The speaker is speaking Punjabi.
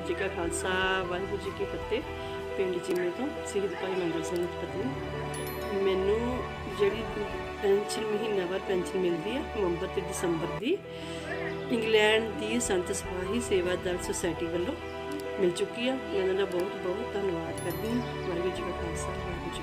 ਵਾਹਿਗੁਰੂ ਜੀ ਕਾ ਖਾਲਸਾ, ਵਾਹਿਗੁਰੂ ਜੀ ਕੀ ਫਤਿਹ। ਪਿੰਡ ਚੀਮੇ ਤੋਂ ਸ਼ਹੀਦ ਭਾਈ ਮੰਗਲ ਸਿੰਘ ਦੀ ਪਤਨੀ। ਮੈਨੂੰ ਜਿਹੜੀ ਪੈਨਸ਼ਨ ਮਹੀਨਾਵਾਰ ਪੈਨਸ਼ਨ ਮਿਲਦੀ ਹੈ, ਨਵੰਬਰ ਤੇ ਦਸੰਬਰ ਦੀ, ਇੰਗਲੈਂਡ ਦੀ ਸੰਤ ਸਿਪਾਹੀ ਸੇਵਾ ਦਲ ਸੁਸਾਇਟੀ ਵੱਲੋਂ ਮਿਲ ਚੁੱਕੀ ਆ। ਮੈਂ ਉਹਨਾਂ ਦਾ ਬਹੁਤ ਬਹੁਤ ਧੰਨਵਾਦ ਕਰਦੀ ਹਾਂ। ਵਾਹਿਗੁਰੂ ਜੀ ਕਾ ਖਾਲਸਾ, ਵਾਹਿਗੁਰੂ ਜੀ